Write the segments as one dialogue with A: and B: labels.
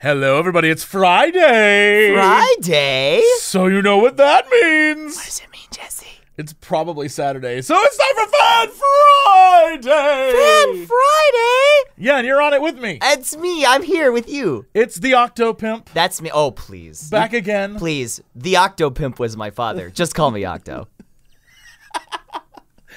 A: Hello, everybody. It's Friday.
B: Friday?
A: So you know what that means.
B: What does it mean, Jesse?
A: It's probably Saturday. So it's time for Fan Friday.
B: Fan Friday?
A: Yeah, and you're on it with me.
B: It's me. I'm here with you.
A: It's the Octopimp
B: That's me. Oh, please.
A: back again.
B: Please. The Octopimp was my father. Just call me Octo.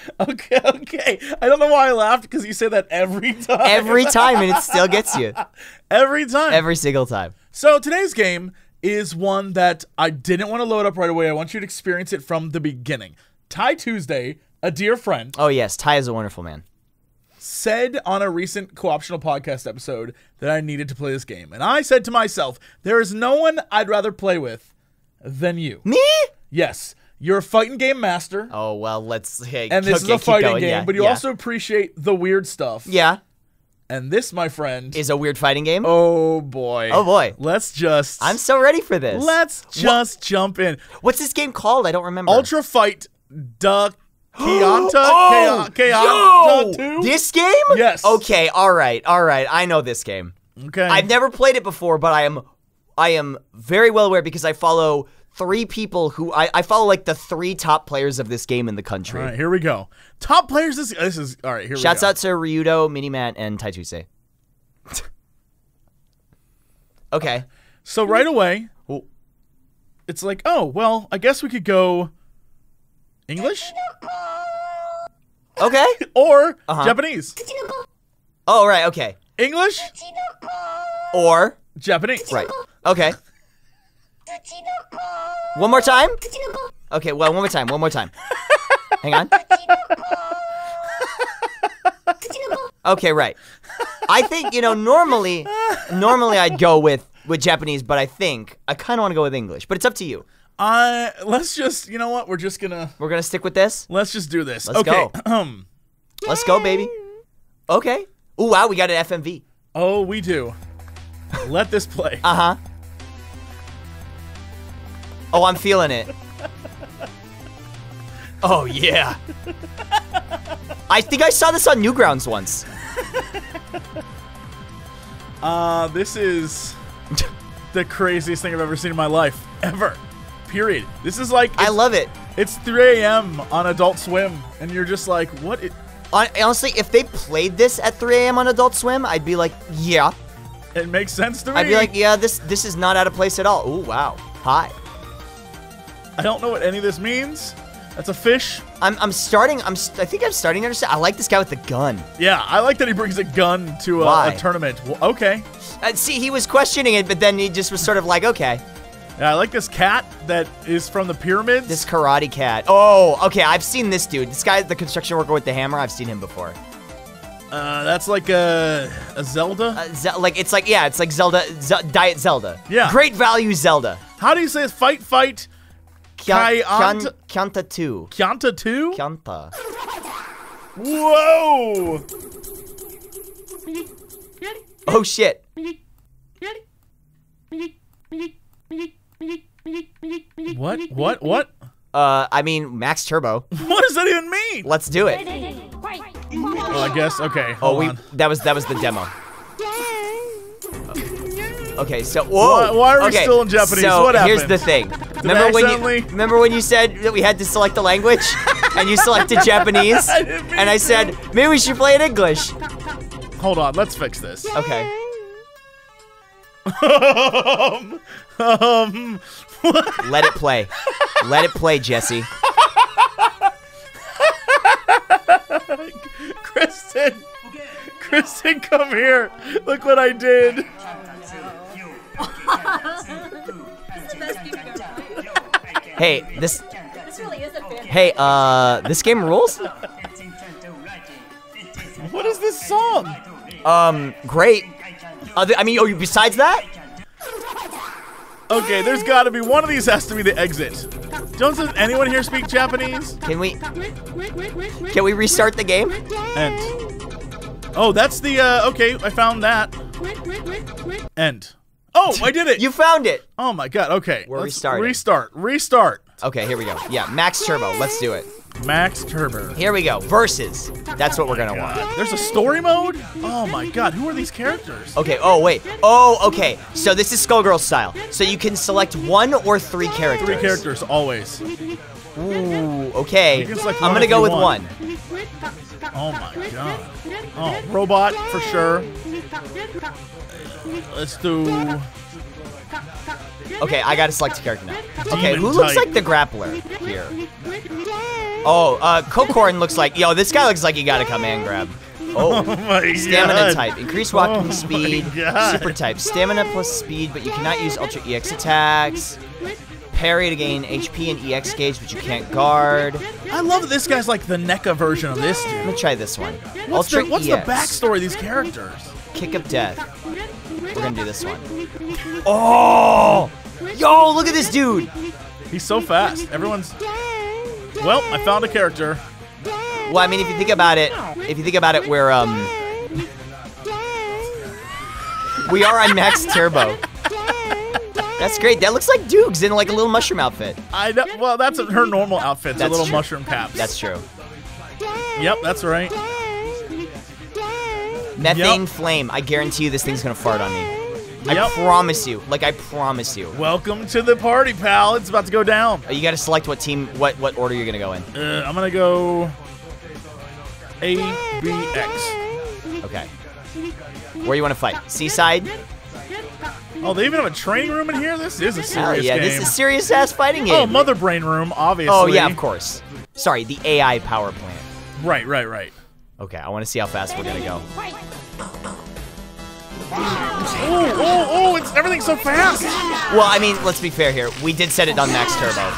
A: Okay, okay. I don't know why I laughed because you say that every time.
B: Every time, and it still gets you.
A: every time.
B: Every single time.
A: So today's game is one that I didn't want to load up right away. I want you to experience it from the beginning. TieTuesday, a dear friend,
B: Oh, yes. Ty is a wonderful man.
A: said on a recent co-optional podcast episode that I needed to play this game. And I said to myself, there is no one I'd rather play with than you.
B: Me?
A: Yes, you're a fighting game master.
B: Oh, well, let's. Hey,
A: and this
B: okay,
A: is a fighting
B: going.
A: game,
B: yeah,
A: but you
B: yeah.
A: also appreciate the weird stuff.
B: Yeah.
A: And this, my friend,
B: Is a weird fighting game?
A: oh boy.
B: Oh, boy.
A: Let's just
B: I'm so ready for this.
A: Let's just jump in.
B: What's this game called? I don't remember.
A: Ultra Fight Da Kyanta
B: Oh,
A: Kyanta
B: yo!
A: 2?
B: This game?
A: Yes.
B: Okay, all right, all right. I know this game.
A: Okay.
B: I've never played it before, but I am I am very well aware because I follow three people who I, I follow like the three top players of this game in the country.
A: All right, here we go. Top players this this is all right, here
B: Shouts
A: we go.
B: out to Ryudo, Minimat, and Taituse. okay.
A: So right away, it's like, "Oh, well, I guess we could go English
B: Okay.
A: or
B: Uh-huh.
A: Japanese."
B: Oh right, okay.
A: English,
B: Or
A: Japanese.
B: right. Okay. One more time? Okay, well one more time, one more time. Hang on. Okay, right. I think, you know, normally normally I'd go with with Japanese, but I think I kind of want to go with English. But it's up to you.
A: Uh, let's just, you know what? We're just going to
B: We're going to stick with this.
A: let's just do this.
B: Let's
A: okay.
B: go. Let's go, baby. Okay. Ooh, wow, we got an FMV.
A: oh, we do. Let this play.
B: Uh-huh. Oh, I'm feeling it. Oh, yeah. I think I saw this on Newgrounds once.
A: Uh, this is the craziest thing I've ever seen in my life. Ever. Period. This is like
B: I love it.
A: it's 3 a.m. on Adult Swim, and you're just like, what? It,
B: Honestly, if they played this at 3 a.m. on Adult Swim, I'd be like, yeah.
A: it makes sense to me.
B: I'd be like, yeah, this this is not out of place at all. Ooh, wow. Hi.
A: I don't know what any of this means. That's a fish.
B: I'm, I'm starting, I'm, st- I think I'm starting to understand. I like this guy with the gun.
A: Yeah, I like that he brings a gun to a, a tournament. Well, okay.
B: Uh, see, he was questioning it, but then he just was sort of like, okay,
A: Yeah, I like this cat that is from the pyramids.
B: this karate cat. Oh, okay, I've seen this dude. This guy, the construction worker with the hammer, I've seen him before.
A: uh, that's like a, a Zelda.
B: Uh, Ze- like, it's like, yeah, it's like Zelda, Ze- Diet Zelda.
A: Yeah.
B: Great value Zelda.
A: How do you say it? Fight, fight.
B: Kyan-
A: Kyanta-
B: Kyan- Kyanta 2.
A: Kyanta 2?
B: Kyanta.
A: Whoa!
B: Oh, shit.
A: What? What? What?
B: Uh, I mean, Max Turbo.
A: What does that even mean?
B: Let's do it.
A: Well, I guess. Okay.
B: Oh, we
A: on.
B: that was that was the demo. Okay, so whoa.
A: Why- why are we
B: okay,
A: still in Japanese?
B: So
A: What
B: here's the thing.
A: I
B: Remember when you remember when you said that we had to select the language, and you selected Japanese,
A: I
B: and I said maybe we should play in English.
A: Hold on. Let's fix this.
B: Okay.
A: um, um,
B: Let it play. Let it play, Jesse.
A: Kristen. Kristen, come here. Look what I did.
B: Hey, this.
C: This really is a fan.
B: Hey, uh, this game rules.
A: What is this song?
B: Um, great. Other, I mean, oh, besides that,
A: Okay, there's got to be one of these has to be the exit. Don't does anyone here speak Japanese?
B: can we can we restart the game?
A: End. Oh, that's the uh okay, I found that. End. Oh, I did it.
B: You found it.
A: Oh my god. Okay.
B: We're
A: let's
B: restarting.
A: Restart. Restart.
B: Okay, here we go. Yeah, max turbo. Let's do it.
A: Max Turbo.
B: Here we go. Versus. That's what we're gonna oh,
A: want. There's a story mode? Oh my god, who are these characters?
B: Okay, oh wait. Oh, okay. So this is Skullgirl style. So you can select one or three characters.
A: Three characters, always.
B: Ooh, okay.
A: You can select
B: I'm gonna go with
A: want.
B: one.
A: Oh my god. Oh, robot for sure. Let's do.
B: Okay, I gotta select a character now. Okay, who looks like the grappler here? Oh, uh, Kokorn looks like, yo, this guy looks like you gotta come and grab.
A: Oh
B: Oh,
A: my
B: stamina
A: god.
B: type, increase walking
A: Oh
B: speed, super type, stamina plus speed, but you cannot use ultra EX attacks. Parry to gain HP and EX gauge, but you can't guard. I'm
A: love that this guy's like the NECA version of this dude.
B: I'm gonna try this one.
A: What's,
B: ultra
A: the, what's
B: EX.
A: the backstory of these characters?
B: Kick of death. We're gonna do this one. Oh! Yo, look at this dude!
A: He's so fast. Everyone's. Well, I found a character.
B: Well, I mean, if you think about it, if you think about it, we're um, we are on max turbo. That's great. That looks like Dukes in like a little mushroom outfit.
A: I know. Well, that's her normal outfit.
B: That's A
A: little
B: true.
A: mushroom caps.
B: That's true.
A: Yep, that's right.
B: Methane
A: Yep.
B: flame. I guarantee you, this thing's gonna fart on me. I promise you. Like I promise you.
A: Welcome to the party, pal. It's about to go down.
B: You got to select what team, what what order you're gonna go in.
A: Uh, I'm gonna go A B X.
B: Okay. Where you want to fight? Seaside.
A: Oh, they even have a training room in here. This is a serious Hell
B: yeah,
A: game.
B: this is serious ass fighting game.
A: oh, Mother Brain Room, obviously.
B: Oh yeah, of course. Sorry, the AI power plant.
A: Right, right, right.
B: Okay, I want to see how fast we're gonna go.
A: Oh, oh, oh! It's everything's so fast.
B: Well, I mean, let's be fair here. We did set it on max turbo.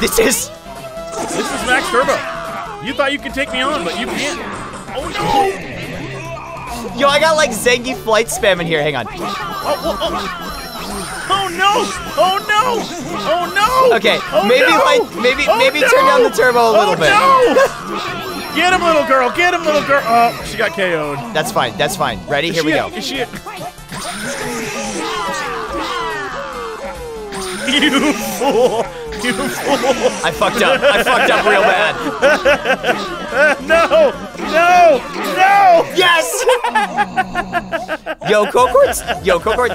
B: This is
A: This is Max Turbo. You thought you could take me on, but you can't. Oh no!
B: yo. I got like Zengi flight spam in here. Hang on.
A: Oh, oh, oh. No! Oh no! Oh no!
B: Okay,
A: Oh,
B: maybe
A: no!
B: like maybe
A: Oh,
B: maybe
A: no!
B: turn down the turbo a little
A: oh,
B: bit.
A: No! Get him, little girl! Get him, little girl! Oh, she got KO'd.
B: That's fine. That's fine. Ready?
A: Is
B: Here we go.
A: Is she? You fool! You fool!
B: I fucked up. I fucked up real bad.
A: No! No! No!
B: Yes! Yo, Cocords. Yo, Cocord.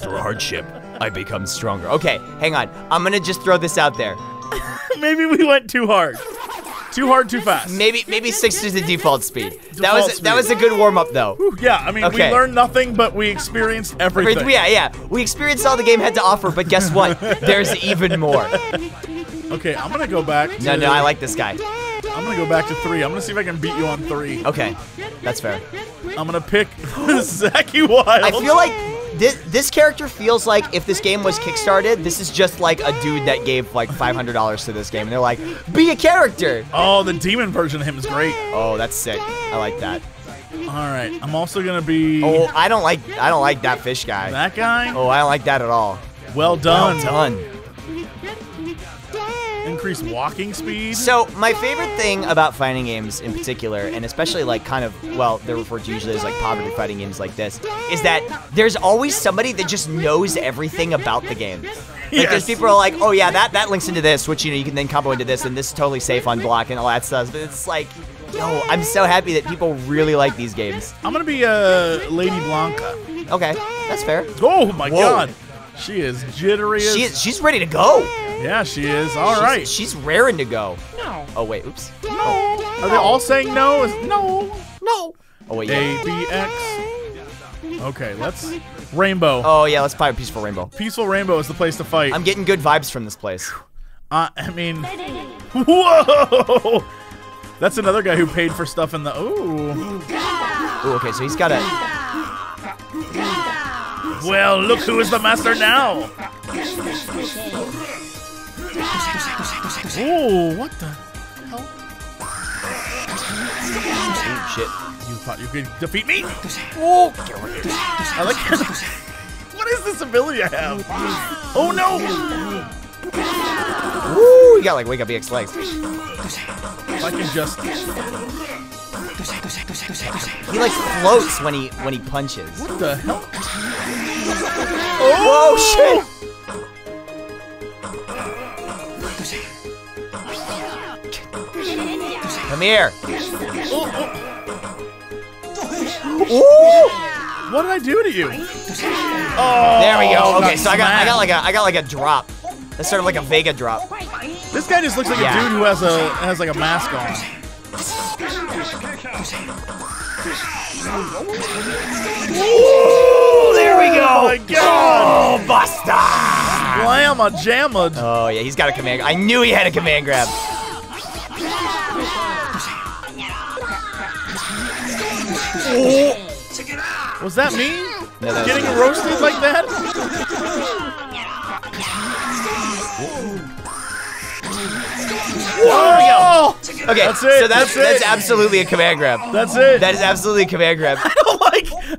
B: Through hardship, I become stronger. Okay, hang on. I'm gonna just throw this out there.
A: Maybe we went too hard. Too hard, too fast.
B: Maybe maybe six is the default speed. that
A: Default
B: was that was a good warm up though.
A: Yeah, I mean,
B: Okay.
A: we learned nothing, but we experienced everything.
B: Yeah, yeah. We experienced all the game had to offer, but guess what? There's even more.
A: Okay, I'm gonna go back. To,
B: No, no, I like this guy.
A: I'm gonna go back to three. I'm gonna see if I can beat you on three.
B: Okay, that's fair.
A: I'm gonna pick Zaki Wild.
B: I feel like this this character feels like if this game was kickstarted, this is just like a dude that gave like $500 to this game, and they're like, be a character.
A: Oh, the demon version of him is great.
B: Oh, that's sick. I like that.
A: All right, I'm also gonna be
B: Oh, I don't like I don't like that fish guy.
A: that guy.
B: Oh, I don't like that at all.
A: well done.
B: Well done.
A: Increase walking speed.
B: So my favorite thing about fighting games in particular, and especially like kind of well, they're referred to usually as like poverty fighting games like this, is that there's always somebody that just knows everything about the game. Like
A: Yes.
B: there's people are like, oh yeah, that that links into this, which you know you can then combo into this, and this is totally safe on block and all that stuff. But it's like, yo, I'm so happy that people really like these games.
A: I'm gonna be uh, Lady Blanca.
B: Okay, that's fair.
A: Oh my
B: Whoa.
A: God, she is jittery as.
B: She is, she's ready to go.
A: yeah, she is. All
B: she's,
A: right.
B: she's raring to go. No. Oh wait, oops.
A: no. Are they all saying no? Is no.
B: No. Oh wait, yeah.
A: A B X. Okay, let's Rainbow.
B: Oh yeah, let's buy a peaceful rainbow.
A: Peaceful Rainbow is the place to fight.
B: I'm getting good vibes from this place.
A: Uh, I mean, whoa! That's another guy who paid for stuff in the. Ooh.
B: Ooh, okay, so he's got a.
A: Well, look who is the master now. Ooh, what the hell?
B: Ooh, shit.
A: You thought you could defeat me?
B: Ooh.
A: I like. what is this ability I have? Oh no!
B: Ooh, you got like wake up EX legs.
A: If I can just.
B: He like floats when he when he punches.
A: What the hell?
B: Whoa, shit! Come here. Ooh!
A: What did I do to you?
B: Oh, There we go. Oh, okay, so I got I got like a I got like a drop. That's sort of like a Vega drop.
A: This guy just looks like
B: Yeah.
A: a dude who has a has like a mask on.
B: Ooh, there we go.
A: Oh my god!
B: Oh, Buster!
A: Blamma jamma.
B: Oh yeah, he's got a command. I knew he had a command grab. Oh.
A: Was that me?
B: No, that was
A: Getting
B: me.
A: roasted like that? Whoa!
B: Okay,
A: That's it,
B: so that's
A: that's
B: that's, absolutely a command grab.
A: That's it.
B: That is absolutely a command grab.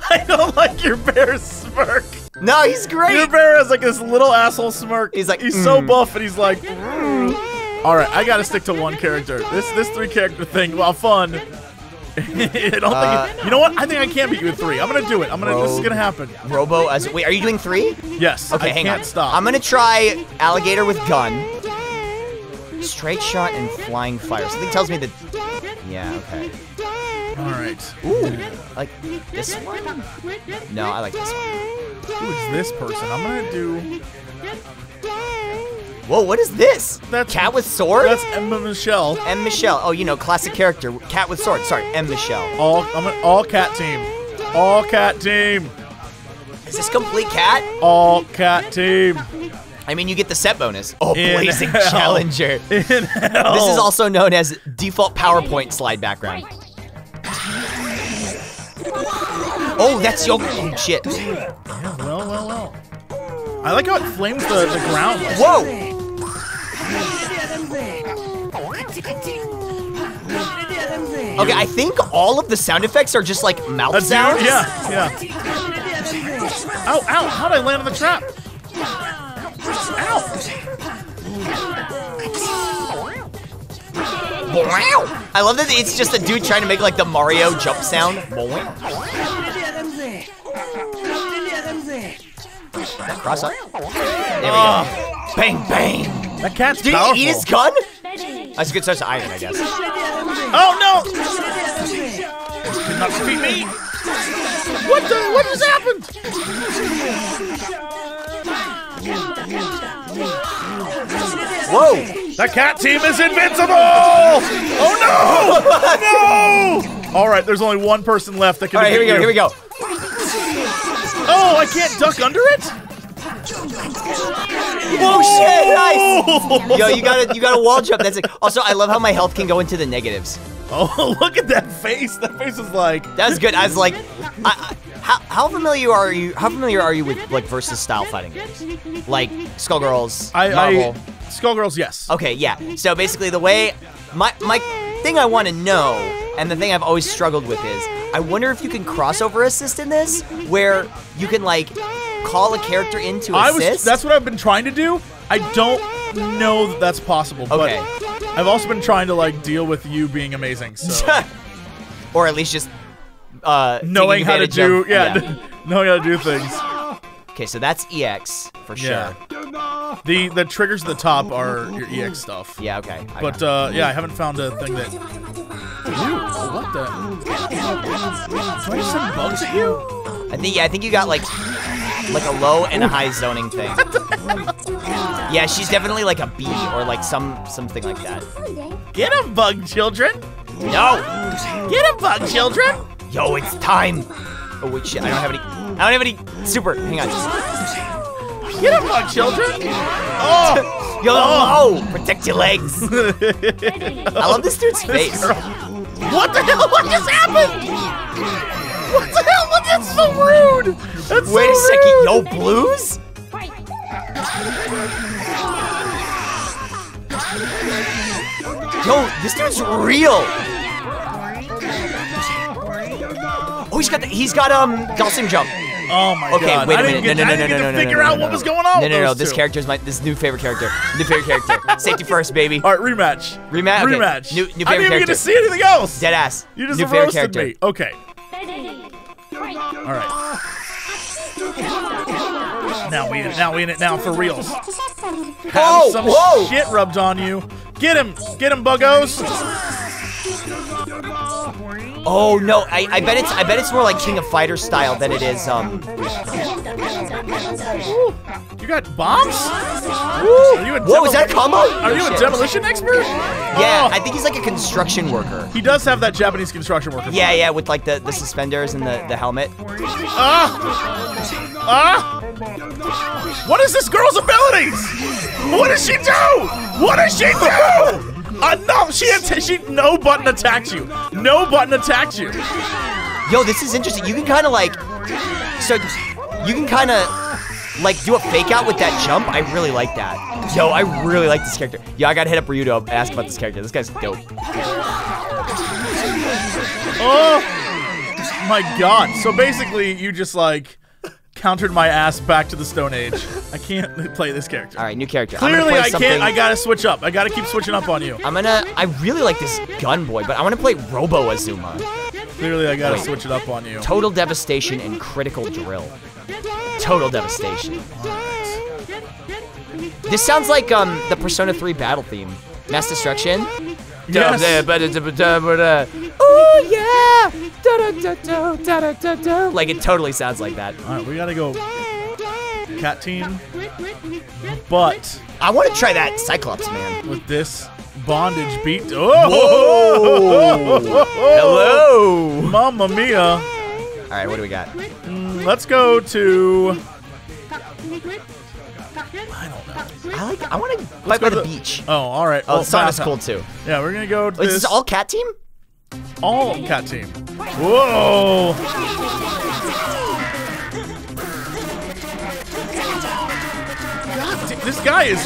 A: I don't like. I don't like your bear smirk.
B: No, he's great.
A: Your bear has like this little asshole smirk.
B: He's like,
A: he's so
B: mm.
A: buff, and he's like. "Mm." All right, I gotta stick to one character. This this three character thing, while fun. I don't
B: Uh,
A: you know what? I think I can beat you with three. I'm gonna do it. I'm gonna. This is gonna happen.
B: Robo as wait, are you doing three?
A: Yes.
B: Okay,
A: I
B: hang on.
A: stop.
B: I'm gonna try alligator with gun, straight shot, and flying fire. Something tells me that. Yeah. Okay.
A: All right.
B: Ooh, like this one. No, I like this one.
A: Who is this person? I'm gonna do.
B: Whoa, what is this?
A: That's
B: Cat with sword.
A: That's Emma Michelle.
B: M. Michelle. Oh, you know, classic character. Cat with sword. Sorry, M. Michelle.
A: All I'm an all cat team. All cat team.
B: Is this complete cat?
A: All cat team.
B: I mean, you get the set bonus. Oh,
A: In
B: Blazing
A: hell.
B: Challenger.
A: In hell.
B: This is also known as default PowerPoint slide background. Oh, that's your oh, shit.
A: Yeah, well, well, well. I like how it flames the, the ground.
B: Whoa! Okay, I think all of the sound effects are just like mouth
A: That's
B: sounds.
A: Yeah, yeah. Ow, ow, how'd I land on the trap? Ow!
B: I love that it's just a dude trying to make like the Mario jump sound. Cross up. There we go. Ah. Bang, bang.
A: That cat's
B: Did
A: powerful.
B: he eat his gun? That's a good source of iron, I guess.
A: Oh no! Did not defeat me. What the? What just happened?
B: Whoa!
A: The cat team is invincible! Oh no! No! All right, there's only one person left that can.
B: All right, here we go.
A: you.
B: Here we go.
A: Oh, I can't duck under it.
B: Oh shit! Nice. Yo, you got a you got a wall jump. That's it. Also, I love how my health can go into the negatives.
A: oh, look at that face. That face is like.
B: That's good. I was like, I, I, how, how familiar are you? How familiar are you with like versus style fighting games, like Skullgirls,
A: I,
B: Marvel?
A: I Skullgirls, yes.
B: Okay, yeah. So basically, the way my my thing I want to know, and the thing I've always struggled with is, I wonder if you can crossover assist in this, where you can like call a character in to
A: I
B: assist.
A: was. That's what I've been trying to do. I don't know that that's possible. But
B: Okay.
A: I've also been trying to like deal with you being amazing. So
B: or at least just uh,
A: knowing how to do,
B: of-
A: yeah, knowing how to do things.
B: Okay, so that's EX for sure.
A: Yeah. The the triggers at the top are your EX stuff.
B: Yeah. Okay. I
A: But uh, yeah, I haven't found a thing that. Ew, what the? Do I just bugs at you?
B: I think yeah. I think you got like like a low and a high zoning thing. yeah, she's definitely like a bee or like some something like that.
A: Get a bug children!
B: No.
A: Get a bug children!
B: Yo, it's time. Oh wait, shit. I don't have any. I don't have any super. Hang on.
A: Get a bug children! Oh!
B: Yo,
A: Oh.
B: oh, protect your legs. I love this dude's face.
A: What the hell? What just happened? What the hell? What? That's so rude. That's
B: Wait
A: so
B: a second.
A: rude.
B: Yo, blues. Yo, this dude's real. Oh, he's got the, he's got um Dawson jump.
A: Oh my
B: Okay,
A: god!
B: Okay, wait a
A: I didn't
B: minute.
A: Get,
B: no, no, no, no, no, no,
A: figure
B: no, no,
A: out what was going on.
B: No, no, no. This character is my this new favorite character. New favorite character. Safety first, baby.
A: All right, rematch.
B: Rematch. Okay.
A: Rematch.
B: New, new
A: I
B: favorite
A: didn't even
B: character.
A: get to see anything else.
B: Dead ass.
A: You just
B: new favorite
A: roasted
B: character.
A: me. Okay. All right. Now we in it. Now we in it. Now for reals. Have
B: Oh,
A: some
B: whoa.
A: shit rubbed on you. Get him. Get him, buggos.
B: Oh no, I, I bet it's I bet it's more like King of Fighters style than it is um
A: You got bombs? A
B: Whoa, is that a combo?
A: Are you a demolition expert?
B: Yeah,
A: Oh,
B: I think he's like a construction worker.
A: he does have that Japanese construction worker.
B: Yeah, yeah, with like the, the suspenders and the, the helmet.
A: Ah! Ah! What is this girl's abilities? What does she do? What does she do? Uh, no, she she no button attacks you. No button attacks you.
B: Yo, this is interesting. You can kind of like, so you can kind of like do a fake out with that jump. I really like that. Yo, I really like this character. Yo, I gotta hit up Ryudo and ask about this character. This guy's dope.
A: Oh my god. So basically, you just like countered my ass back to the Stone Age. I can't play this character.
B: All right, new character.
A: Clearly, I
B: something-
A: can't. I gotta switch up. I gotta keep switching up on you.
B: I'm gonna. I really like this gun boy, but I want to play Robo Azuma.
A: Clearly, I gotta
B: Wait.
A: switch it up on you.
B: Total devastation and critical drill. Total devastation. This sounds like um the Persona 3 battle theme. Mass destruction.
A: Yes.
B: Oh yeah. Like it totally sounds like that.
A: All right, we gotta go. Cat team, but
B: I want to try that Cyclops man.
A: with this bondage beat. Oh!
B: Hello.
A: Mamma mia!
B: All right, what do we got?
A: Mm, let's go to. I don't know.
B: I like. I want to
A: Let's
B: fight by the
A: to
B: beach.
A: Oh, all right.
B: Oh,
A: Well,
B: the sauna is cool too.
A: Yeah, we're gonna go to
B: Wait, is
A: this
B: this all cat team?
A: all cat team. Whoa! This guy is.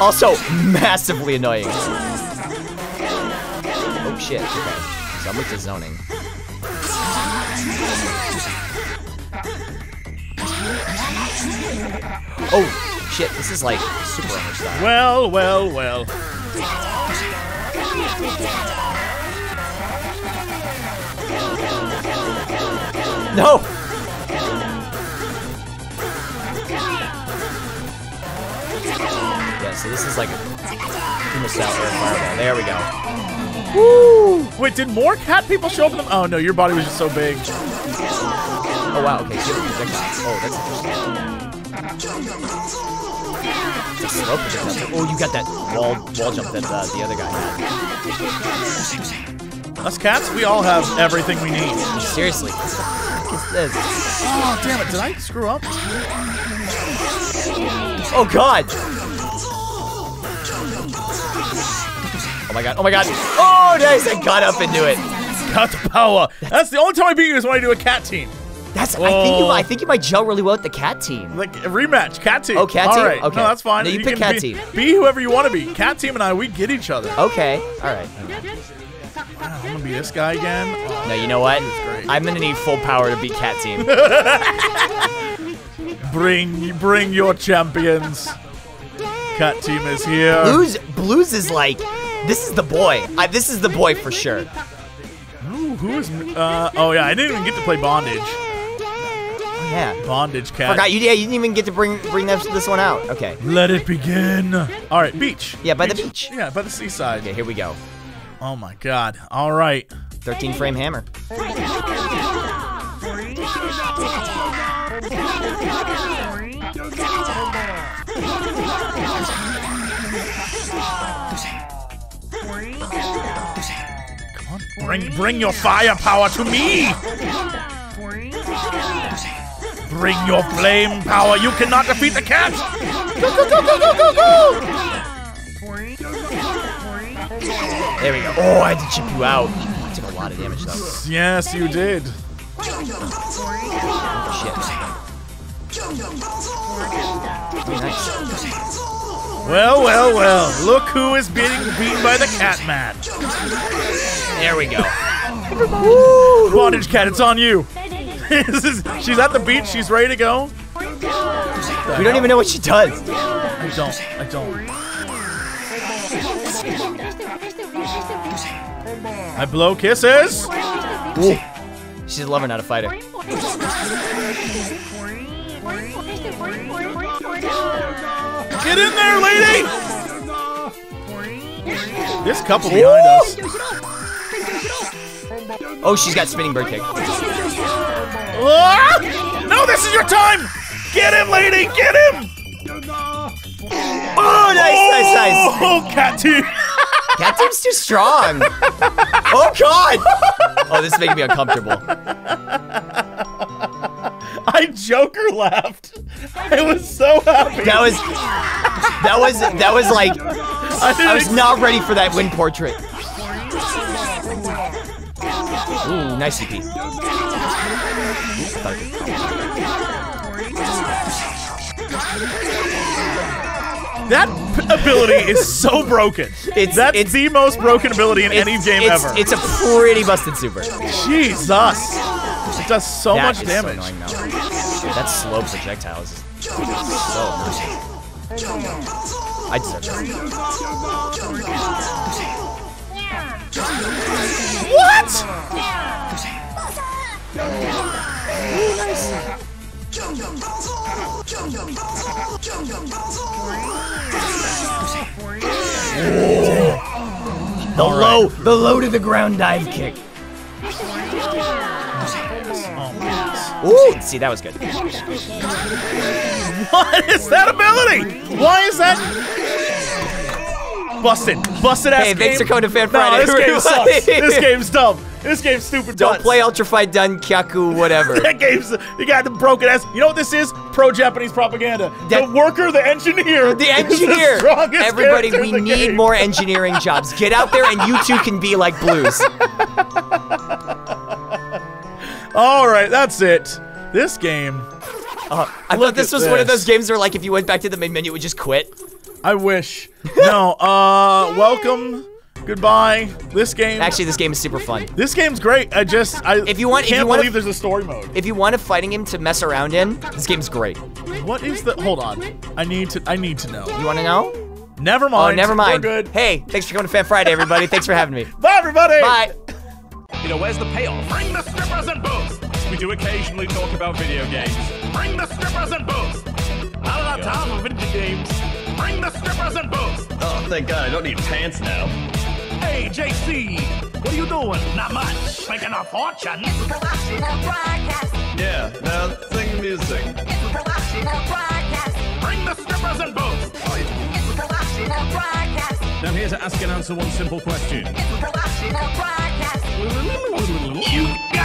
B: Also massively annoying. Oh shit. Okay. So I'm with the zoning. Oh shit. This is like super.
A: Well, well, well.
B: No. So this is like style air fireball. There we go.
A: Wait, did more cat people show up in the? Oh no, your body was just so big.
B: Oh wow. Okay. So you have a projectile. Oh, that's interesting. A. Oh, you got that wall wall jump that uh, the other guy had.
A: Us cats, we all have everything we need.
B: Seriously. What the fuck is this?
A: Oh damn it! Did I screw up?
B: Oh god! My god, oh my god! Oh nice, I got up into it.
A: Cat power. That's the only time I beat you is when I do a cat team.
B: That's I think you
A: Oh.
B: I think you might gel really well with the cat team.
A: Like rematch, cat team.
B: Oh, cat
A: All
B: team?
A: right.
B: Okay.
A: No, that's fine.
B: No, you pick cat
A: be,
B: team.
A: Be whoever you want to be. Cat team and I, we get each other.
B: Okay, alright.
A: Ah, I'm gonna be this guy again. Oh,
B: No, you know what? I'm gonna need full power to beat cat team.
A: bring, bring your champions. Cat team is here.
B: Blues Blues is like this is the boy. I, this is the boy for sure.
A: Ooh, who is? Uh, oh yeah, I didn't even get to play bondage.
B: Oh, yeah.
A: Bondage cat.
B: Forgot you yeah, you didn't even get to bring bring this, this one out. Okay.
A: Let it begin. All right, beach.
B: Yeah, by the beach.
A: Yeah, by the seaside.
B: Okay, here we go.
A: Oh my god. All right.
B: 13 frame hammer.
A: Bring, bring your firepower to me. Bring your flame power. You cannot defeat the cat. Go, go, go, go, go, go, go.
B: There we go. Oh, I had to chip you out. I took a lot of damage though.
A: Yes, you did.
B: Oh, shit. Nice.
A: Well, well, well. Look who is being beaten by the cat man.
B: There we go.
A: Bondage cat, it's on you. This is- she's at the beach. She's ready to go.
B: We don't even know what she does.
A: I don't. I don't. I blow kisses.
B: She's a lover, not a fighter.
A: Get in there, lady! This couple behind us.
B: Oh, she's got spinning bird kick.
A: Ah! No, this is your time! Get him, lady! Get him!
B: Oh, nice, nice, nice.
A: Oh, cat team!
B: Cat team's too strong. Oh God. Oh, this is making me uncomfortable.
A: I Joker laughed. I was so happy.
B: That was, that was, that was like,
A: I,
B: was not ready for that wind portrait. Ooh, nice CP.
A: That ability is so broken.
B: It's-
A: That's
B: it's-
A: the most broken ability in any game
B: it's,
A: ever.
B: It's a pretty busted super.
A: Jesus. It does so
B: That
A: much damage.
B: So annoying now. That slow projectile is so annoying. I deserve
A: what?
B: The low, the low to the ground dive kick. Ooh, see that was good.
A: What is that ability? Why is that? Busted. Busted ass
B: Hey, thanks
A: game.
B: for coming to Fan Friday.
A: No, this game sucks. This game's dumb. This game's stupid
B: Don't
A: nuts.
B: play Ultra Fight Dun Kyaku, whatever.
A: That game's you got the broken ass. You know what this is? Pro Japanese propaganda.
B: That-
A: the worker, the engineer,
B: The engineer.
A: strongest
B: Everybody, we
A: the
B: need
A: game.
B: more engineering jobs. Get out there and you too can be like Blues.
A: All right, that's it. This game.
B: Uh, I thought this
A: at
B: was one of those games where like if you went back to the main menu, it would just quit.
A: I wish. no. Uh, welcome. Goodbye. This game.
B: Actually, this game is super fun.
A: this game's great. I just I
B: If you want- if
A: can't
B: you wanna-
A: believe there's a story mode.
B: If you want a fighting game to mess around in, this game's great.
A: What is the? Hold on. I need to. I need to know.
B: You want to know?
A: Never
B: Oh,
A: mind.
B: never mind.
A: We're good.
B: Hey, thanks for coming to Fan Friday, everybody. thanks for having me.
A: Bye, everybody.
B: Bye.
C: You know, where's the payoff?
D: Bring the strippers and booze.
C: We do occasionally talk about video games.
D: Bring the strippers and booze. Out of that time for video games. Bring the strippers and booze.
C: Oh, thank God, I don't need pants now.
D: Hey, JC, what are you doing? Not much. Making a fortune.
E: It's a production of broadcast.
C: Yeah, now sing the music.
E: It's a production of broadcast.
D: Bring the strippers and booze.
E: It's a production of broadcast.
C: I'm here to ask and answer one simple question.
E: It's a production of broadcast.
D: You